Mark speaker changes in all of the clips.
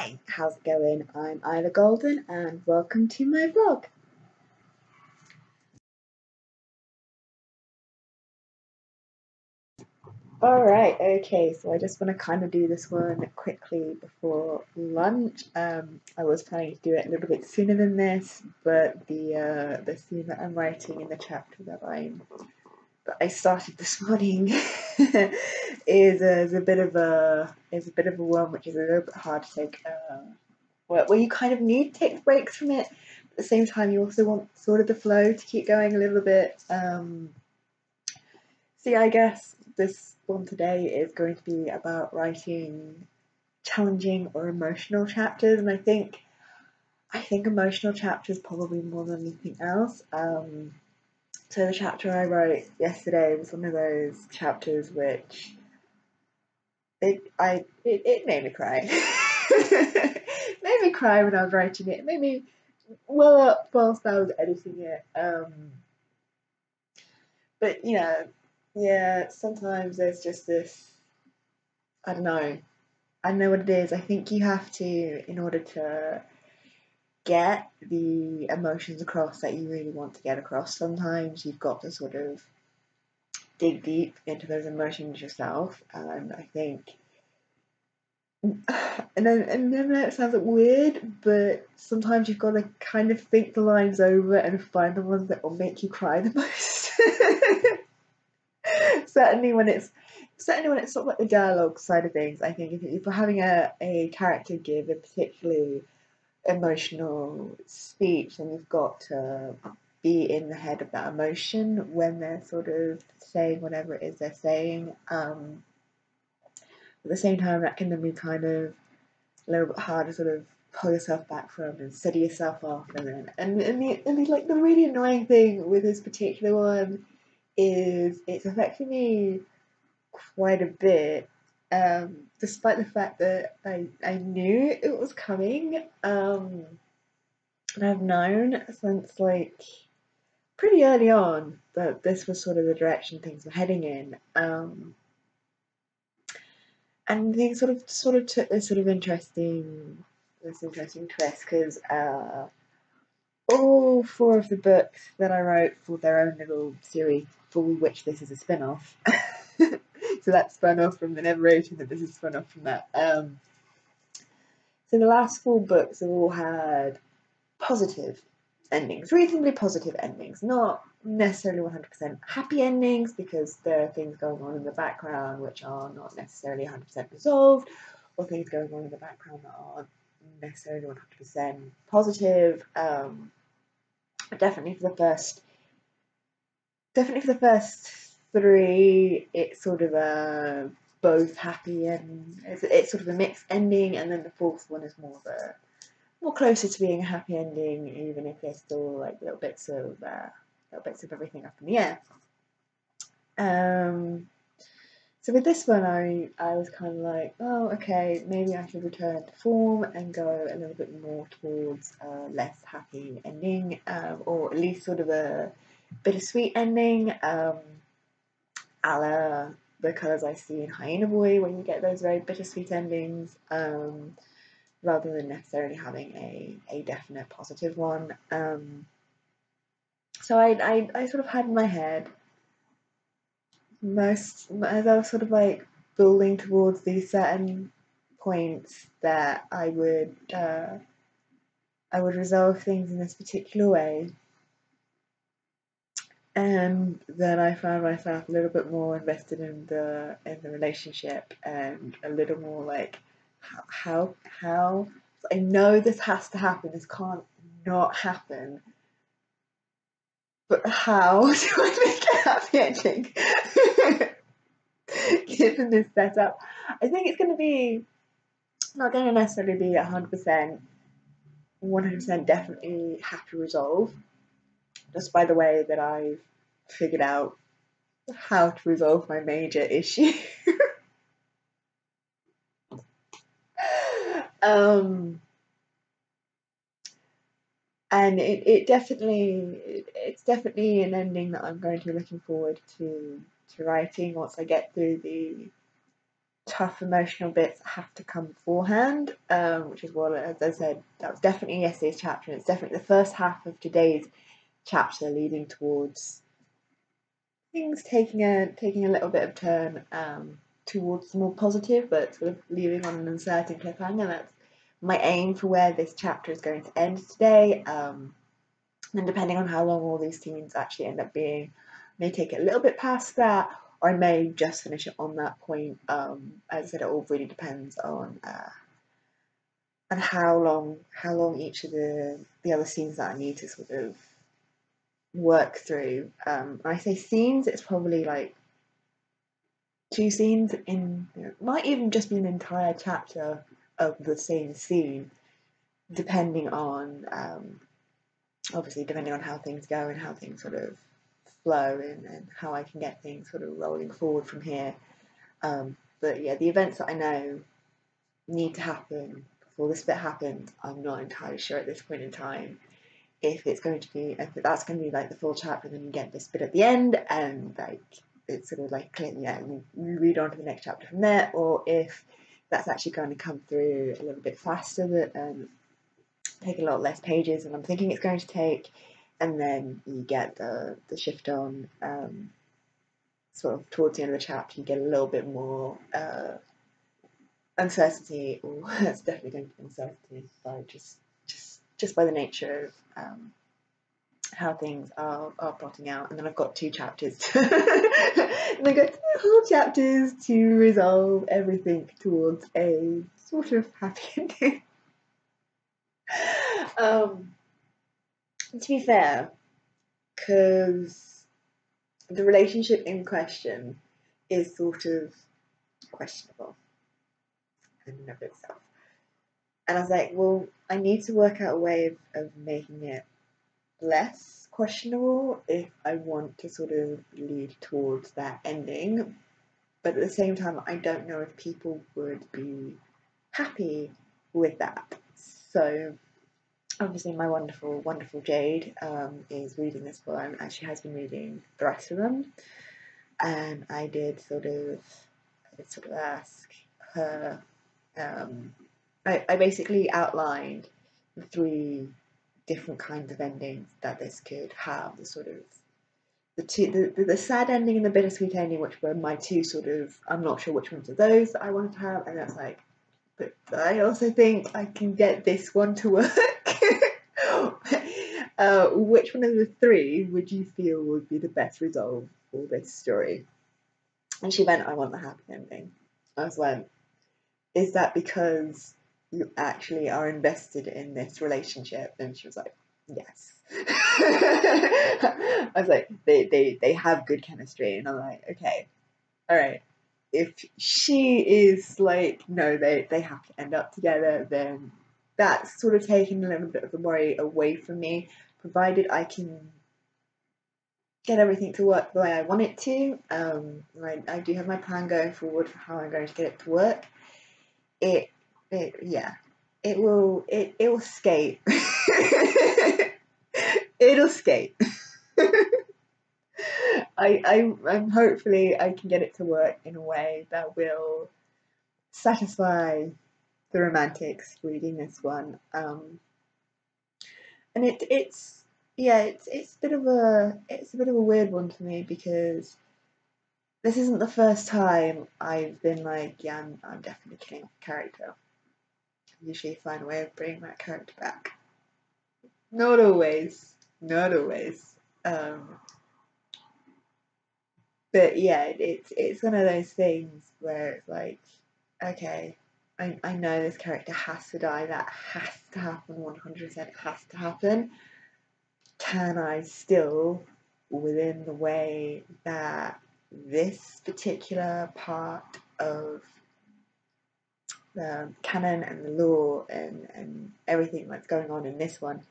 Speaker 1: Hey, how's it going? I'm Ila Golden and welcome to my vlog. Alright, okay, so I just want to kind of do this one quickly before lunch. Um, I was planning to do it a little bit sooner than this, but the uh, the scene that I'm writing in the chapter that I'm that I started this morning is, a, is a bit of a is a bit of a one which is a little bit hard to take. Uh, where, where you kind of need to take breaks from it, but at the same time you also want sort of the flow to keep going a little bit. Um, so I guess this one today is going to be about writing challenging or emotional chapters, and I think I think emotional chapters probably more than anything else. Um, so the chapter I wrote yesterday was one of those chapters which it I it, it made me cry. made me cry when I was writing it. It made me well up whilst I was editing it. Um, but you know, yeah, sometimes there's just this, I don't know, I don't know what it is. I think you have to, in order to get the emotions across that you really want to get across, sometimes you've got to sort of dig deep into those emotions yourself. And I think, and then, and then it sounds like weird, but sometimes you've got to kind of think the lines over and find the ones that will make you cry the most. certainly when it's certainly when it's sort of like the dialogue side of things, I think if, if you're having a, a character give a particularly emotional speech, and you've got to be in the head of that emotion when they're sort of saying whatever it is they're saying. Um, at the same time, that can then be kind of a little bit hard to sort of pull yourself back from and steady yourself off, and then and and the, and the like the really annoying thing with this particular one is it's affecting me quite a bit, um, despite the fact that I, I knew it was coming. Um, and I've known since like pretty early on that this was sort of the direction things were heading in. Um, and things sort of sort of took this sort of interesting this interesting twist because uh, all four of the books that I wrote for their own little series for which this is a spin off. so that's spun off from the narration that this is spun off from that. Um, so the last four books have all had positive endings, reasonably positive endings, not necessarily 100% happy endings because there are things going on in the background which are not necessarily 100% resolved, or things going on in the background that aren't necessarily 100% positive. Um, definitely for the first definitely for the first three, it's sort of a both happy and it's, it's sort of a mixed ending, and then the fourth one is more of a more closer to being a happy ending, even if there's still like little bits of uh, little bits of everything up in the air. Um, so with this one, I I was kind of like, oh, okay, maybe I should return to form and go a little bit more towards a less happy ending, um, or at least sort of a bittersweet ending, um, a la the colours I see in Hyena Boy, when you get those very bittersweet endings, um, rather than necessarily having a, a definite positive one. Um, so I, I, I sort of had in my head most as I was sort of like building towards these certain points that I would uh, I would resolve things in this particular way and then I found myself a little bit more invested in the in the relationship and a little more like how how, I know this has to happen. This can't not happen. But how do I make a happy ending? Given this setup, I think it's going to be not going to necessarily be hundred percent, one hundred percent definitely happy resolve just by the way that I've figured out how to resolve my major issue. um, and it, it definitely it, it's definitely an ending that I'm going to be looking forward to to writing once I get through the tough emotional bits have to come beforehand, um, which is what, as I said, that was definitely yesterday's chapter. And it's definitely the first half of today's chapter leading towards things taking a taking a little bit of turn um, towards more positive, but sort of leaving on an uncertain cliffhanger. That's my aim for where this chapter is going to end today. Um, and depending on how long all these scenes actually end up being, may take it a little bit past that, or I may just finish it on that point. Um, as I said, it all really depends on uh, how long how long each of the the other scenes that I need to sort of work through. Um, I say scenes, it's probably like two scenes in might even just be an entire chapter of the same scene, depending on um, obviously depending on how things go and how things sort of flow and, and how I can get things sort of rolling forward from here. Um, but yeah, the events that I know need to happen before this bit happens, I'm not entirely sure at this point in time if it's going to be if that's going to be like the full chapter, then you get this bit at the end, and like it's sort of like yeah, you, you read on to the next chapter from there, or if that's actually going to come through a little bit faster, that um, take a lot less pages and I'm thinking it's going to take, and then you get the the shift on. Um, sort of towards the end of the chapter, you get a little bit more uh, uncertainty, or it's definitely going to be uncertainty by just just by the nature of um, how things are, are plotting out. And then I've got two chapters, and I've got two whole chapters to resolve everything towards a sort of happy ending. um, to be fair, because the relationship in question is sort of questionable in and of itself. And I was like, well, I need to work out a way of, of making it less questionable if I want to sort of lead towards that ending. But at the same time, I don't know if people would be happy with that. So, obviously, my wonderful, wonderful Jade um, is reading this poem and she has been reading the rest of them. And I did sort of, sort of ask her um, I, I basically outlined the three different kinds of endings that this could have. The sort of the two, the, the sad ending and the bittersweet ending, which were my two sort of. I'm not sure which ones of those that I wanted to have, and that's like. But I also think I can get this one to work. uh, which one of the three would you feel would be the best resolve for this story? And she went, I want the happy ending. I was like, is that because you actually are invested in this relationship? And she was like, yes. I was like, they, they, they have good chemistry. And I'm like, okay, all right. If she is like, no, they, they have to end up together, then that's sort of taking a little bit of the worry away from me, provided I can get everything to work the way I want it to. Um, I, I do have my plan going forward for how I'm going to get it to work it, it yeah, it will, it, it will skate. It'll skate. I, I, I'm hopefully I can get it to work in a way that will satisfy the romantics reading this one. Um, and it, it's, yeah, it's, it's a bit of a, it's a bit of a weird one for me because this isn't the first time I've been like, yeah, I'm, I'm definitely killing a character. Usually find a way of bringing that character back. Not always. Not always. Um, but yeah, it's it's one of those things where it's like, okay, I, I know this character has to die. That has to happen. One hundred percent has to happen. Can I still, within the way that this particular part of the canon and the lore and, and everything that's going on in this one,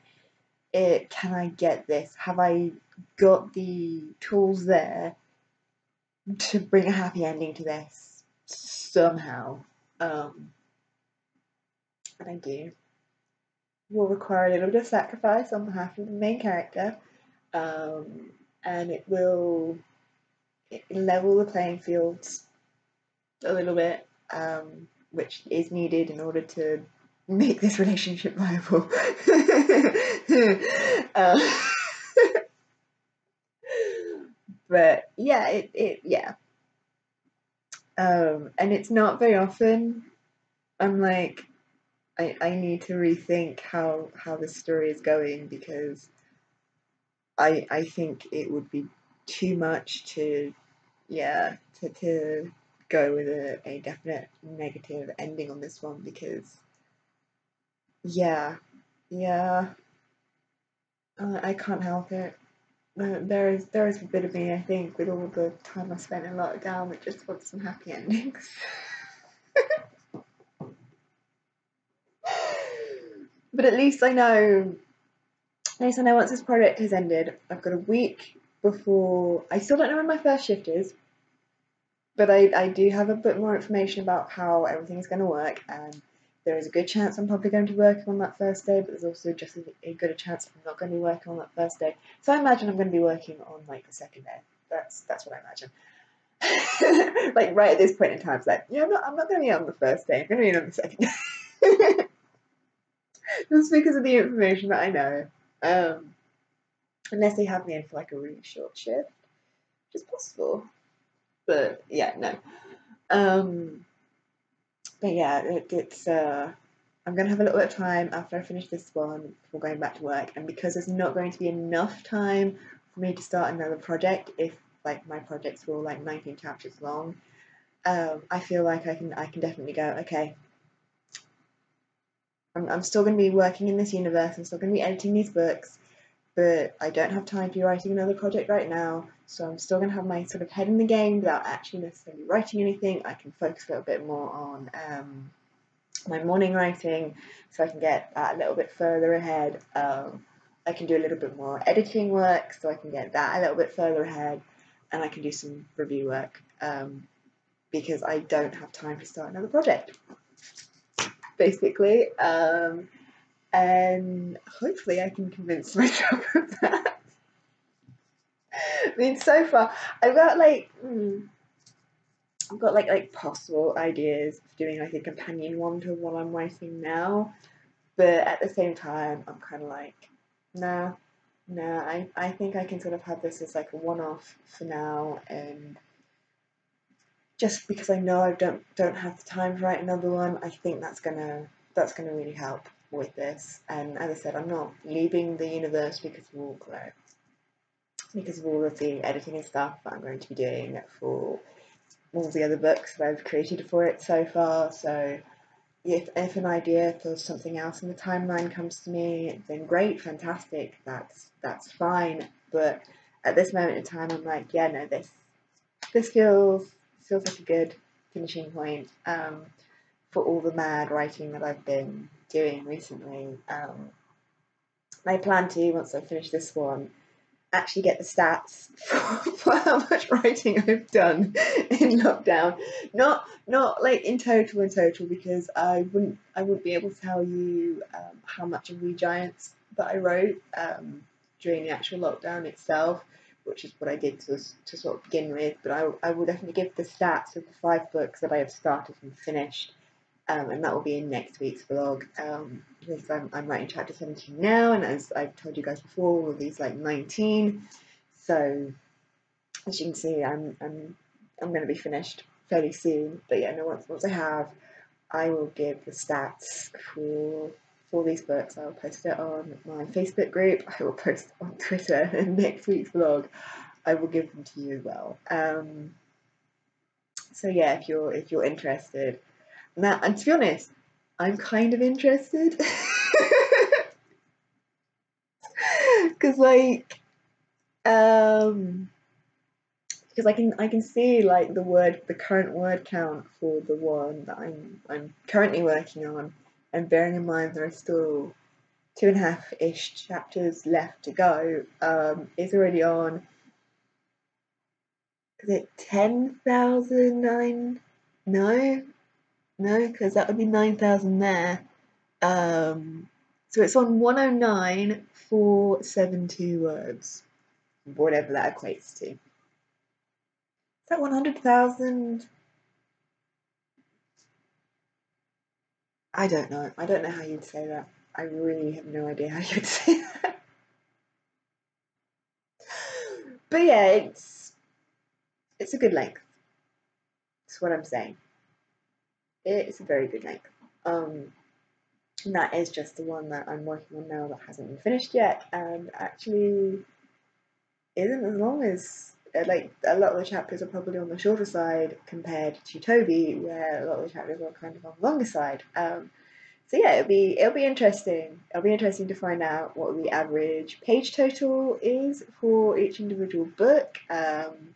Speaker 1: it can I get this? Have I got the tools there to bring a happy ending to this somehow? Um, and I do. Will require a little bit of sacrifice on behalf of the main character, um, and it will level the playing fields a little bit. um, which is needed in order to make this relationship viable. uh, but yeah, it, it yeah. Um, and it's not very often I'm like, I, I need to rethink how how this story is going because I I think it would be too much to yeah to, to go with a, a definite negative ending on this one because yeah yeah. Uh, I can't help it. There is there is a bit of me I think with all the time I spent in lockdown that just wants some happy endings. But at least I know at least I know once this project has ended I've got a week before I still don't know when my first shift is but I, I do have a bit more information about how everything's going to work and there is a good chance I'm probably going to be working on that first day, but there's also just a, a good chance I'm not going to be working on that first day. So I imagine I'm going to be working on like the second day. That's that's what I imagine. like right at this point in time, it's like, yeah, I'm not I'm not going to be on the first day. I'm going to be on the second day. just because of the information that I know. Um, unless they have me in for like a really short shift, which is possible. But yeah, no. Um, but yeah, it, it's uh, I'm gonna have a little bit of time after I finish this one before going back to work, and because there's not going to be enough time for me to start another project if like my projects were all like 19 chapters long, um, I feel like I can I can definitely go okay. I'm, I'm still going to be working in this universe. I'm still going to be editing these books, but I don't have time to be writing another project right now. So I'm still going to have my sort of head in the game without actually necessarily writing anything. I can focus a little bit more on um, my morning writing so I can get that a little bit further ahead. Um, I can do a little bit more editing work so I can get that a little bit further ahead and I can do some review work um, because I don't have time to start another project basically um, and hopefully I can convince myself of that. I mean, so far I've got like hmm, I've got like like possible ideas of doing like a companion one to what I'm writing now, but at the same time I'm kind of like, nah, nah. I I think I can sort of have this as like a one-off for now, and just because I know I don't don't have the time to write another one, I think that's gonna that's gonna really help with this. And as I said, I'm not leaving the universe because of all because of all of the editing and stuff that I'm going to be doing for all the other books that I've created for it so far. So if, if an idea for something else in the timeline comes to me, then great, fantastic, that's that's fine. But at this moment in time, I'm like, yeah, no, this this feels feels like a good finishing point um, for all the mad writing that I've been doing recently. Um, I plan to once I finish this one actually get the stats for, for, how much writing I've done in lockdown. Not not like in total in total because I wouldn't I wouldn't be able to tell you um, how much of We Giants that I wrote um, during the actual lockdown itself, which is what I did to to sort of begin with. But I I will definitely give the stats of the five books that I have started and finished. Um, and that will be in next week's vlog. Um, because I'm, I'm writing chapter 17 now, and as I've told you guys before, all these like 19. So as you can see, I'm I'm I'm going to be finished fairly soon. But yeah, no, once once I have, I will give the stats for for these books. I will post it on my Facebook group. I will post on Twitter, and next week's vlog, I will give them to you as well. Um, so yeah, if you're if you're interested, now and to be honest, I'm kind of interested. Cause like um because I can I can see like the word the current word count for the one that I'm I'm currently working on and bearing in mind there are still two and a half ish chapters left to go um is already on is it ten thousand nine no no, because that would be 9,000 there. Um, so it's on 109,472 words, whatever that equates to. Is that 100,000? I don't know. I don't know how you'd say that. I really have no idea how you'd say that. But yeah, it's it's a good length. That's what I'm saying. It's a very good length. Um, and that is just the one that I'm working on now that hasn't been finished yet, and actually isn't as long as uh, like a lot of the chapters are probably on the shorter side compared to Toby, where a lot of the chapters are kind of on the longer side. Um, so yeah, it'll be it'll be interesting. It'll be interesting to find out what the average page total is for each individual book. Um,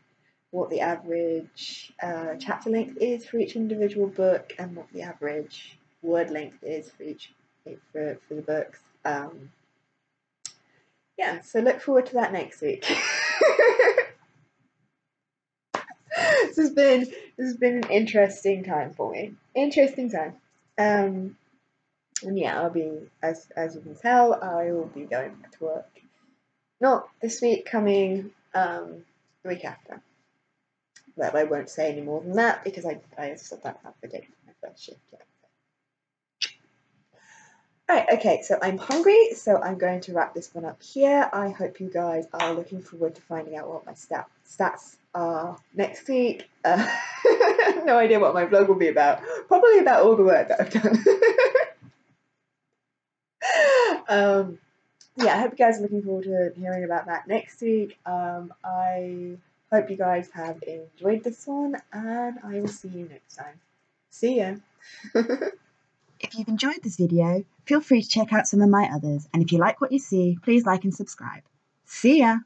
Speaker 1: what the average uh, chapter length is for each individual book, and what the average word length is for each for for the books. Um, yeah, so look forward to that next week. this has been this has been an interesting time for me. Interesting time. Um, and yeah, I'll be as as you can tell, I will be going back to work. Not this week, coming um, the week after. But I won't say any more than that because I I still don't have the date for my first shift yet. Alright, okay, so I'm hungry, so I'm going to wrap this one up here. I hope you guys are looking forward to finding out what my stat stats are next week. Uh, no idea what my vlog will be about. Probably about all the work that I've done. um, yeah, I hope you guys are looking forward to hearing about that next week. Um, I hope you guys have enjoyed this one, and I will see you next time. See ya!
Speaker 2: If you've enjoyed this video, feel free to check out some of my others, and if you like what you see, please like and subscribe. See ya!